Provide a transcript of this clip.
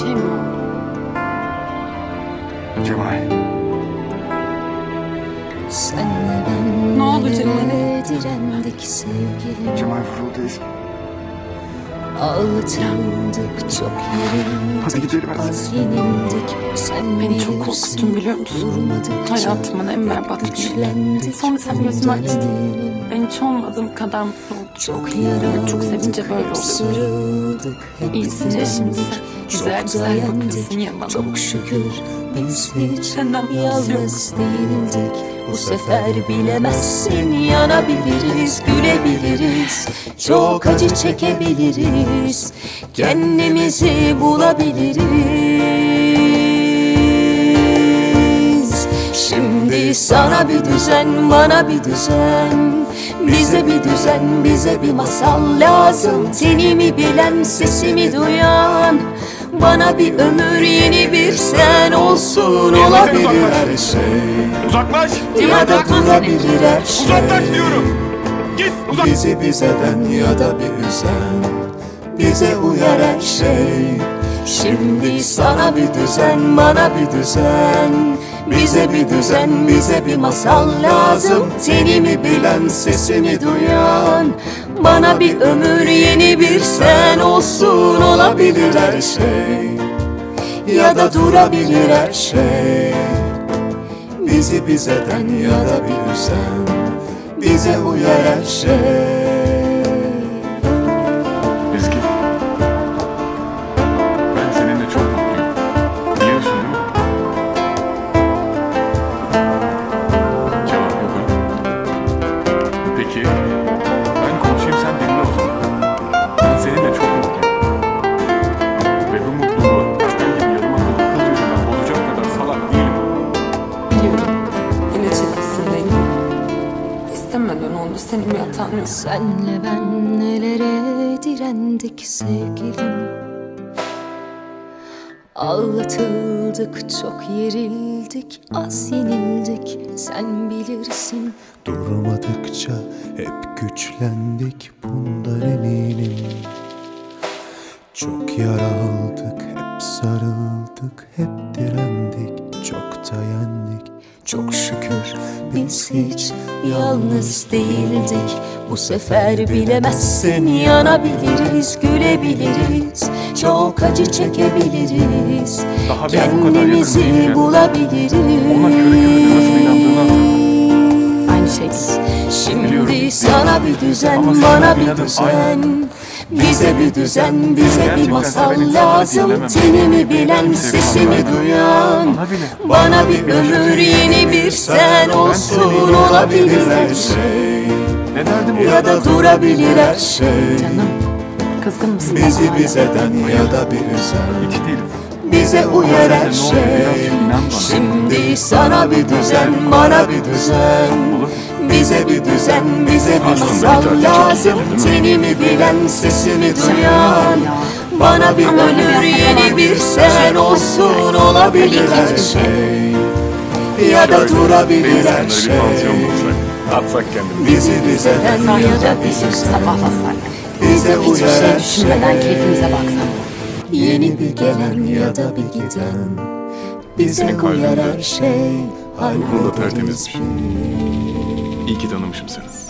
şey mi oldu? Cemal. Senle ben Ne oldu Cemal? nelere direndik sevgilim Cemal vuruldu Ezgi. Ağlatıldık çok yerildik Hadi gidelim hadi. Az yenildik sen Beni çok korkuttun biliyor musun? Hayatımın en berbat günü. Sonra sen gözünü açtın. Hiç olmadığım kadar mutlu oldum. Çok yaraldık Çok sevince böyle oldu. İyisin ya şimdi sen. direndik. Güzel güzel bakıyorsun ya bana. Çok şükür biz hiç Senden yalnız değildik Bu sefer bilemezsin yanabiliriz gülebiliriz Çok acı çekebiliriz kendimizi bulabiliriz sana bir düzen bana bir düzen. Bize bir düzen, bize bir masal lazım. Tenimi bilen, sesimi duyan? Bana bir ömür, yeni bir sen olsun. Olabilir her şey. Uzaklaş. Ya da durabilir her şey. Uzaklaş diyorum. Git uzak. Bizi bizeden ya da bir üzen. Bize uyar her şey Şimdi sana bir düzen bana bir düzen. Bize bir düzen bize bir masal lazım. Tenimi bilen sesimi duyan. Bana bir ömür yeni bir sen olsun Olabilir her şey. Ya da durabilir her şey. Bizi bizeden ya da bir üzen Bize uyar her şey Ben konuşayım sen dinle o zaman. Ben seninle çok mutluyum. Ve bu mutluluğu ben gibi yarım akıllı kız yüzünden bozacak kadar salak değilim. Biliyorum. Yine çizgisindeyim. İstemeden oldu. Senin bir hatan yok. Senle ben nelere direndik sevgilim Ağlatıldık çok yerildik az yenildik sen bilirsin Durmadıkça hep güçlendik bundan eminim. Çok yara aldık hep sarıldık hep direndik. Çok dayandık Çok şükür biz hiç yalnız değildik. Bu sefer bilemezsin yanabiliriz gülebiliriz. Çok acı çekebiliriz. Daha beni bu kadar Kendimizi bulabiliriz. Ona körü körüne nasıl inandığını. Aynı şey. Şimdi Biliyorum. sana bir düzen Ama bana bir düzen. Bize bir düzen bize bir masal lazım. Tenimi bilen sesimi duyan. Bana bile. Bana bir ömür yeni bir sen olsun olabilir her şey. Ya da durabilir her şey. Canım. Kızgın mısın? Bizi bizeden ya da bir üzen. Hiç değilim. Bize uyar her şey sana bir düzen bana bir düzen. Bize bir düzen bize bir masal lazım? Tenimi bilen sesimi duyan Bana bir ömür yeni bir sen olsun Olabilir her şey Ya da durabilir her Bir şey. Atsak kendimizi. Bizi bizeden ya da düzen sabahlasak. Bize Hiçbir uyar şey her düşünmeden şey keyfimize baksak. Yeni bir gelen ya da bir giden Bize uyar her şey Ruhun da tertemiz. İyi ki tanımışım seni.